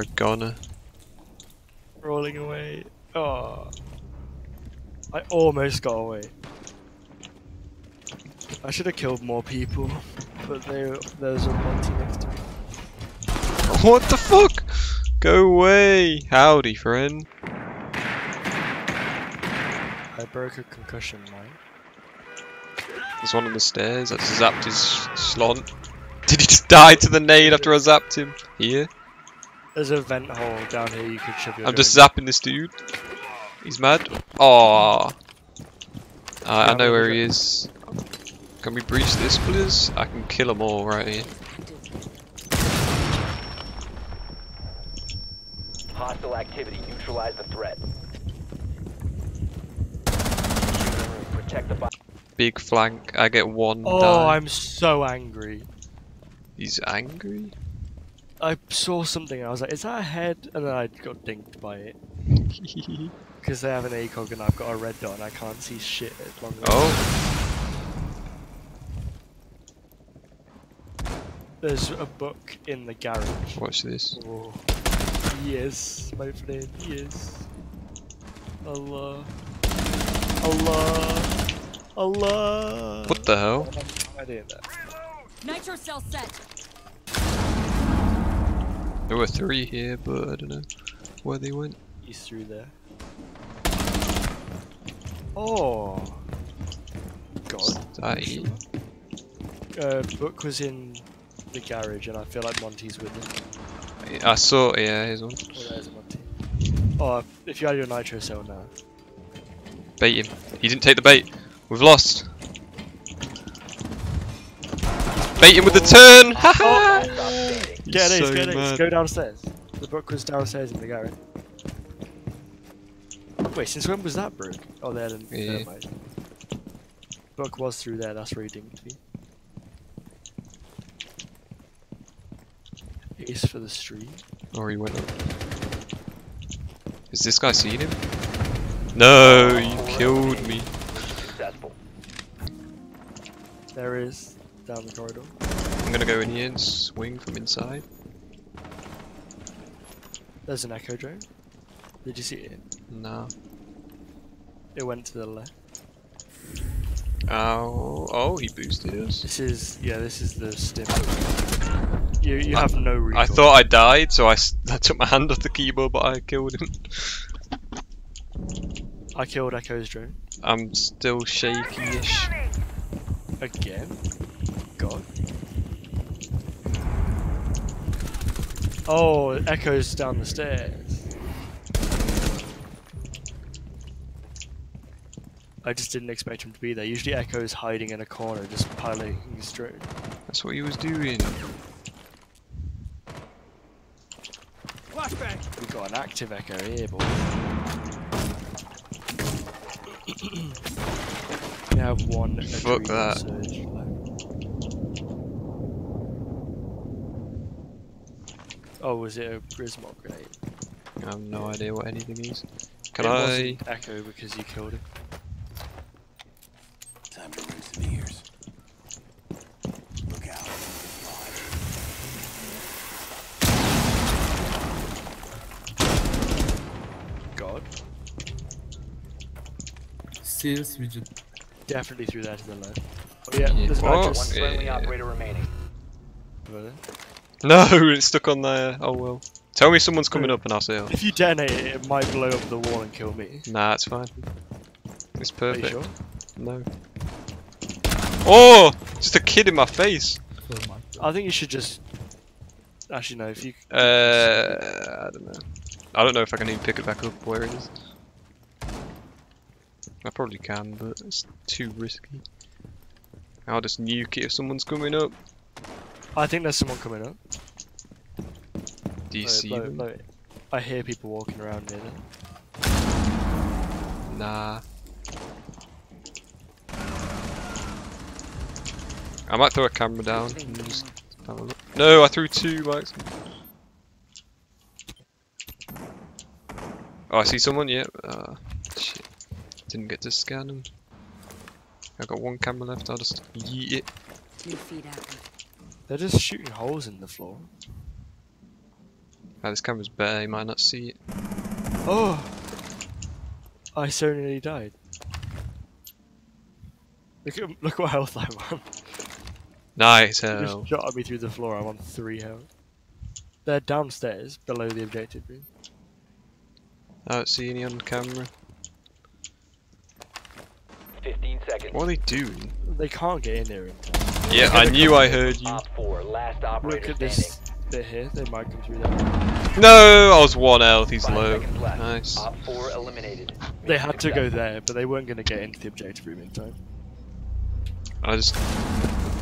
a goner. Rolling away. Oh. I almost got away. I should have killed more people, but they, there's a Monty next to me. What the fuck? Go away! Howdy, friend. I broke a concussion line. There's one on the stairs that zapped his slont. Did he just die to the nade after I zapped him? Here? There's a vent hole down here you could shove your I'm just drone. zapping this dude. He's mad. Aww. Uh, I know where I'm he is. Can we breach this, please? I can kill them all right here. Hostile activity. Neutralize the threat. Protect the bomb. Big flank. I get one. Oh, die. I'm so angry. He's angry. I saw something and I was like, is that a head? And then I got dinked by it. Because they have an ACOG and I've got a red dot and I can't see shit at long range. oh, There's a book in the garage. watch this. Oh. Yes, my friend, yes. Allah. Allah. Allah. What the hell? I did that. Nitro cell set. There were three here, but I don't know where they went. He's through there. Oh. God. He? Uh, book was in the garage and I feel like Monty's with him. I saw. Yeah, here's one. Oh, there's a Monty. Oh, if you had your nitro cell now. Bait him. He didn't take the bait. We've lost. Bait him with the turn. Haha. Stop standing. Get it, so get it, mad. go downstairs. The book was downstairs in the garage. Wait, since when was that broke? Oh, there, then. Yeah. never mind. Book was through there, that's where he dinked me. Ace for the street. Or he went up. Has this guy seen him? No, oh, you killed me. Successful. There is, down the corridor. I'm gonna go in here and swing from inside. There's an echo drone. Did you see it? No. It went to the left. Oh, oh, he boosted us. This is, yeah, this is the stim. You, you have no recoil. I thought I died, so I took my hand off the keyboard, but I killed him. I killed Echo's drone. I'm still shaky-ish. Again? God. Oh, Echo's down the stairs. I just didn't expect him to be there. Usually Echo's hiding in a corner, just piloting his drone. That's what he was doing. We got an active Echo here, boy. we have one Fuck Adrenal that. Surge left. Oh, was it a Grzmot grenade? I have no idea what anything is. Can it I? wasn't Echo because you killed him. Time to rinse some ears. Look out. God. Stairs widget. Definitely threw that to the left. Oh yeah, Yeah. there's an Oh, One nitrous friendly Yeah. operator remaining. over there. No, it's stuck on there. Oh well. Tell me someone's coming up and I'll say, oh. If you detonate it, it might blow up the wall and kill me. Nah, it's fine. It's Are you perfect. sure? No. Oh! Just a kid in my face. Oh my I think you should just. Actually, no. If you Uh, I don't know. I don't know if I can even pick it back up where it is. I probably can, but it's too risky. I'll just nuke it if someone's coming up. I think there's someone coming up. Do you Blow see blow them? blow. I hear people walking around near there. Nah. I might throw a camera down and just have a look. No, I threw two by accident. Oh, I see someone, yeah. Uh, shit. Didn't get to scan them. I got one camera left, I'll just yeet it. Two feet active. They're just shooting holes in the floor. Ah, this camera's better, you might not see it. Oh! I so nearly died. Look at look what health I'm on. Nice He hell. Just shot at me through the floor. I'm on three health. They're downstairs, below the objective room. I don't see any on camera. 15 seconds. What are they doing? They can't get in there. in time. Yeah, I knew I heard you. Op 4, last Look at standing. this bit here. They might come through there. No, I was one health, he's low. Nice. Op 4 eliminated. They had to go there, but they weren't going to get into the objective room in time. I just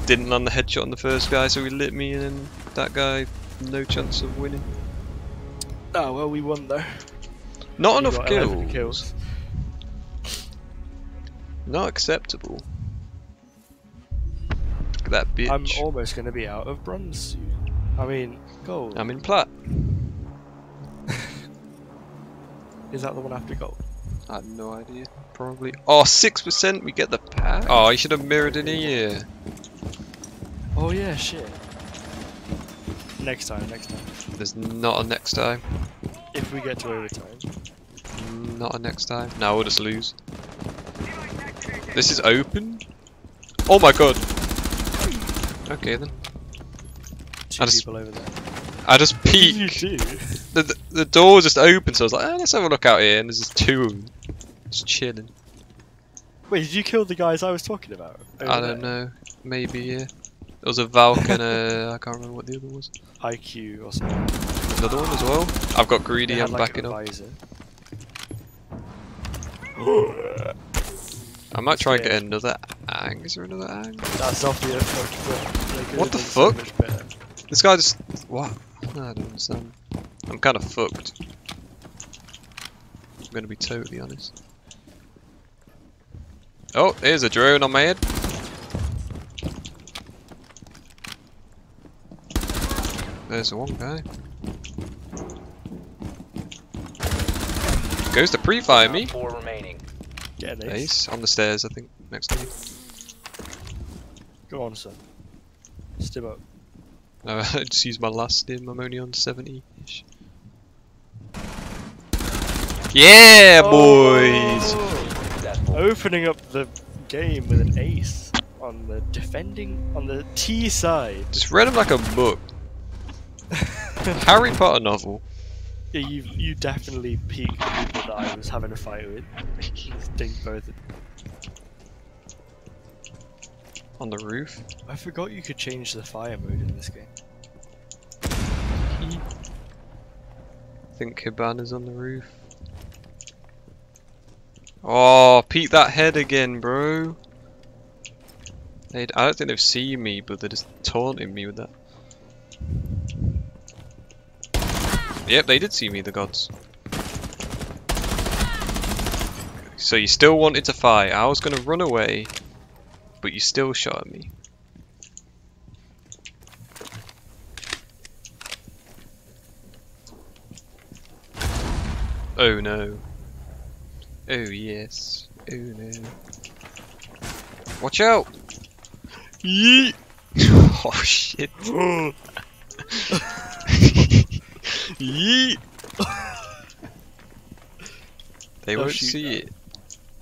didn't land the headshot on the first guy, so he lit me, and then that guy, no chance of winning. Oh well, we won though. Not We enough kills. kills. Not acceptable. That bitch. I'm almost going to be out of bronze soon. I mean, gold. I'm in plat. Is that the one after gold? I have no idea. Probably. Oh, 6% we get the pack. Oh, you should have mirrored in here. Oh yeah, shit. Next time, next time. There's not a next time. If we get to overtime. Not a next time. Now we'll just lose. This is open? Oh my god. Okay then. Two I just people over there. I just What did you peeked. do? The, the, the door just opened, so I was like, ah, let's have a look out here. And there's just two of them. Just chilling. Wait, did you kill the guys I was talking about? I don't there? know. Maybe, yeah. There was a Valk and a. I can't remember what the other was. IQ or something. Another one as well. I've got greedy, had, I'm like, backing up. I might try and get another ang. Is there another ang? That's off the approach, but they What the done so fuck? This guy just. What? I don't understand. I'm kind of fucked. I'm gonna be totally honest. Oh, here's a drone on my head. There's the one guy. Goes to pre-fire me. 4 remaining. Get an ace. Ace on the stairs, I think, next to me. Go on, son. Stim up. No, uh, I just used my last stim. I'm only on 70-ish. Yeah, oh! boys. Oh! Successful. Opening up the game with an ace on the defending on the T side. Just read him like a book. Harry Potter novel. Yeah, you you definitely peaked the people that I was having a fight with. Just dinked both. On the roof. I forgot you could change the fire mode in this game. I think Hibana's on the roof. Oh, peek that head again, bro. They, I don't think they've seen me, but they're just taunting me with that. Yep, they did see me, the gods. So you still wanted to fight. I was gonna run away, but you still shot at me. Oh no. Oh yes. Oh no. Watch out! Yeet! oh shit. Yeet! they They'll won't see that.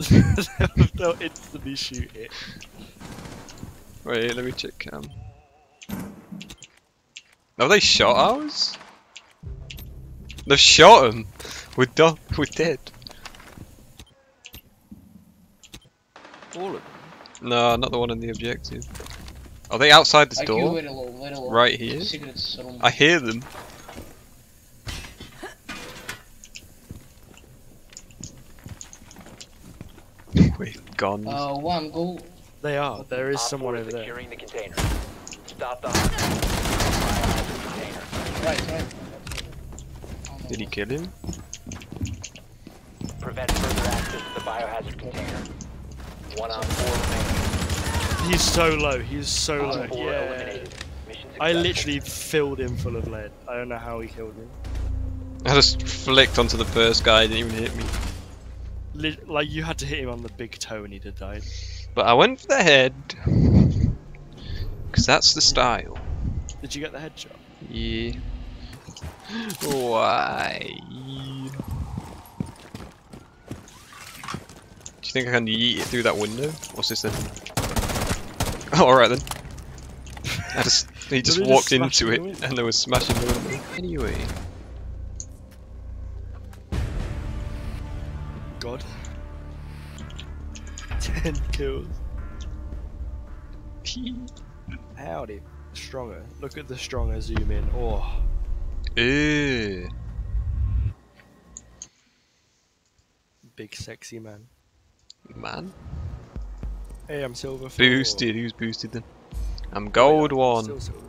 it. They'll instantly shoot it. Wait, let me check cam. Have they shot ours? They've shot him. We're done. We're dead. All of them. No, not the one in the objective. Are they outside this IQ door? very low. Right here? I hear them. Wait, gone. Uh, one, go. They are. There is Op someone 4 over there. securing the container. Stop the container. Right, right. Did he kill him? Prevent further access to the biohazard container. One on four remaining. He's so low. He's so Op low. 4 Yeah. eliminated. I literally filled him full of lead. I don't know how he killed me. I just flicked onto the first guy, He didn't even hit me. Like you had to hit him on the big toe and he'd have died. But I went for the head. Because that's the style. Did you get the headshot? Yeah. Why? Do you think I can yeet it through that window? What's this then? Oh, alright then. I just, he just they just walked into in it and they were smashing the window. Anyway. Kills. Howdy. Stronger. Look at the stronger zoom in. Oh. Ew. Big sexy man. Man. Hey, I'm silver. four. Boosted. Who's boosted then? I'm gold Oh, yeah, one. Still silver.